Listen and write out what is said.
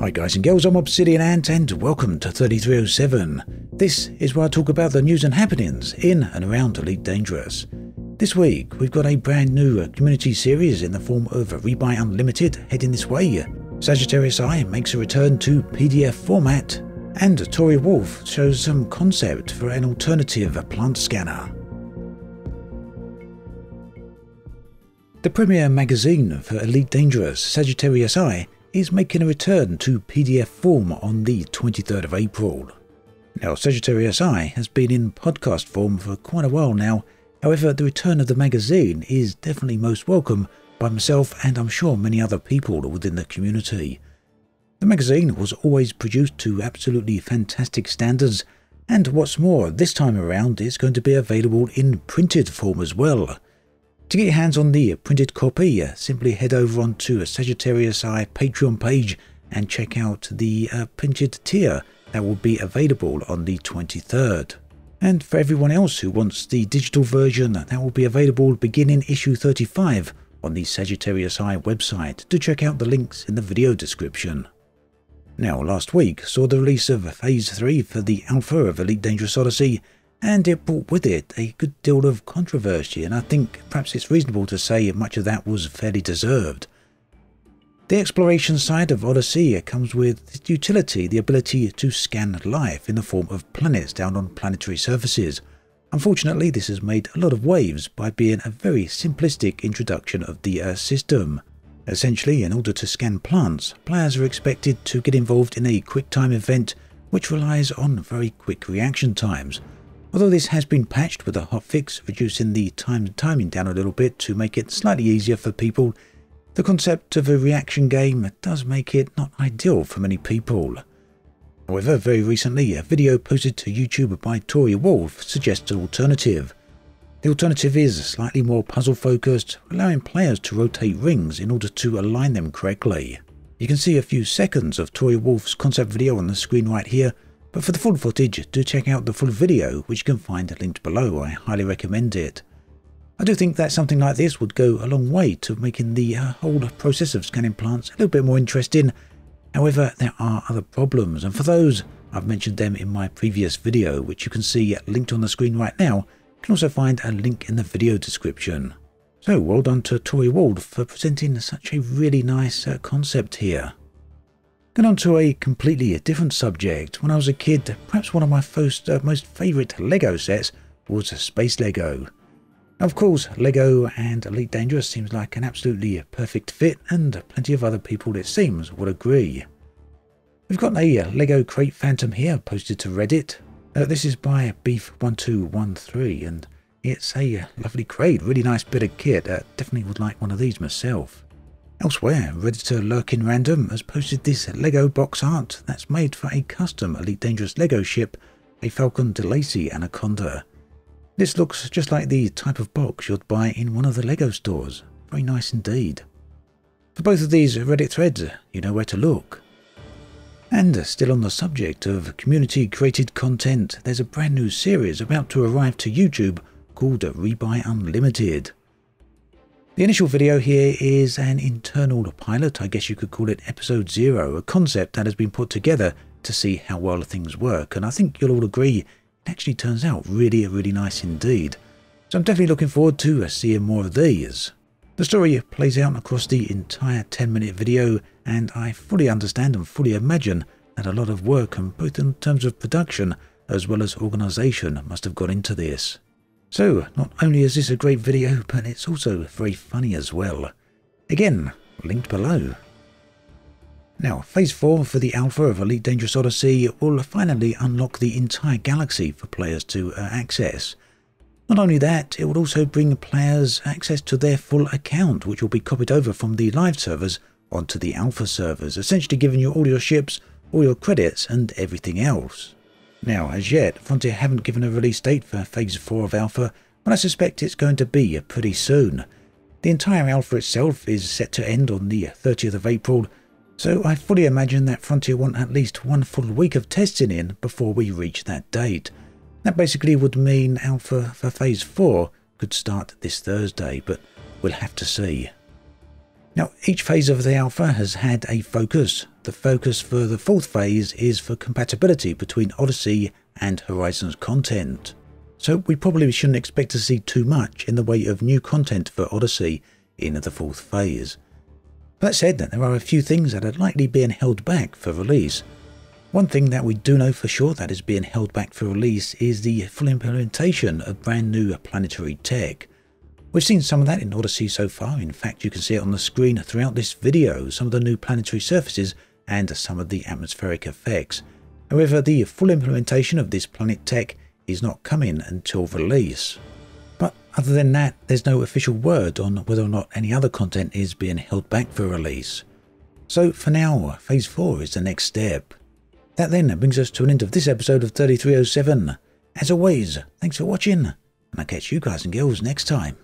Hi guys and girls, I'm Obsidian Ant and welcome to 3307. This is where I talk about the news and happenings in and around Elite Dangerous. This week we've got a brand new uh, community series in the form of Rebuy Unlimited heading this way. Sagittarius Eye makes a return to PDF format and Tori Wolf shows some concept for an alternative plant scanner. The premier magazine for Elite Dangerous, Sagittarius Eye, is making a return to PDF form on the 23rd of April. Now, Sagittarius Eye has been in podcast form for quite a while now, however, the return of the magazine is definitely most welcome by myself and I'm sure many other people within the community. The magazine was always produced to absolutely fantastic standards, and what's more, this time around it's going to be available in printed form as well. To get your hands on the printed copy, uh, simply head over onto a Sagittarius Eye Patreon page and check out the uh, printed tier that will be available on the 23rd. And for everyone else who wants the digital version, that will be available beginning issue 35 on the Sagittarius Eye website. Do check out the links in the video description. Now, last week saw the release of Phase 3 for the Alpha of Elite Dangerous Odyssey, and it brought with it a good deal of controversy, and I think perhaps it's reasonable to say much of that was fairly deserved. The exploration side of Odyssey comes with its utility, the ability to scan life in the form of planets down on planetary surfaces. Unfortunately, this has made a lot of waves by being a very simplistic introduction of the uh, system. Essentially, in order to scan plants, players are expected to get involved in a quick-time event which relies on very quick reaction times, Although this has been patched with a hotfix, reducing the time timing down a little bit to make it slightly easier for people, the concept of a reaction game does make it not ideal for many people. However, very recently, a video posted to YouTube by Tori Wolf suggests an alternative. The alternative is slightly more puzzle focused, allowing players to rotate rings in order to align them correctly. You can see a few seconds of Tori Wolf's concept video on the screen right here, but for the full footage, do check out the full video, which you can find linked below. I highly recommend it. I do think that something like this would go a long way to making the uh, whole process of scanning plants a little bit more interesting. However, there are other problems, and for those, I've mentioned them in my previous video, which you can see linked on the screen right now. You can also find a link in the video description. So, well done to Tori Wald for presenting such a really nice uh, concept here. Going on to a completely different subject. When I was a kid, perhaps one of my first, uh, most favourite LEGO sets was Space LEGO. Now, of course, LEGO and Elite Dangerous seems like an absolutely perfect fit, and plenty of other people, it seems, would agree. We've got a LEGO Krait Phantom here posted to Reddit. Uh, this is by Beef1213, and it's a lovely Krait, really nice bit of kit. Uh, definitely would like one of these myself. Elsewhere, Redditor Lurkin Random has posted this LEGO box art that's made for a custom Elite Dangerous LEGO ship, a Faulcon DeLacy Anaconda. This looks just like the type of box you'd buy in one of the LEGO stores. Very nice indeed. For both of these Reddit threads, you know where to look. And still on the subject of community created content, there's a brand new series about to arrive to YouTube called Rebuy Unlimited. The initial video here is an internal pilot, I guess you could call it episode zero, a concept that has been put together to see how well things work, and I think you'll all agree it actually turns out really, really nice indeed. So I'm definitely looking forward to uh, seeing more of these. The story plays out across the entire 10 minute video, and I fully understand and fully imagine that a lot of work, and both in terms of production as well as organisation, must have gone into this. So, not only is this a great video, but it's also very funny as well. Again, linked below. Now, Phase 4 for the Alpha of Elite Dangerous Odyssey will finally unlock the entire galaxy for players to uh, access. Not only that, it will also bring players access to their full account, which will be copied over from the live servers onto the Alpha servers, essentially giving you all your ships, all your credits, and everything else. Now, as yet, Frontier haven't given a release date for Phase 4 of Alpha, but I suspect it's going to be uh, pretty soon. The entire Alpha itself is set to end on the 30th of April, so I fully imagine that Frontier want at least one full week of testing in before we reach that date. That basically would mean Alpha for Phase 4 could start this Thursday, but we'll have to see. Now, each phase of the alpha has had a focus. The focus for the fourth phase is for compatibility between Odyssey and Horizon's content. So we probably shouldn't expect to see too much in the way of new content for Odyssey in the fourth phase. That said, there are a few things that are likely being held back for release. One thing that we do know for sure that is being held back for release is the full implementation of brand new planetary tech. We've seen some of that in Odyssey so far, in fact you can see it on the screen throughout this video, some of the new planetary surfaces and some of the atmospheric effects. However, the full implementation of this planet tech is not coming until release. But other than that, there's no official word on whether or not any other content is being held back for release. So for now, Phase 4 is the next step. That then brings us to an end of this episode of 3307. As always, thanks for watching, and I'll catch you guys and girls next time.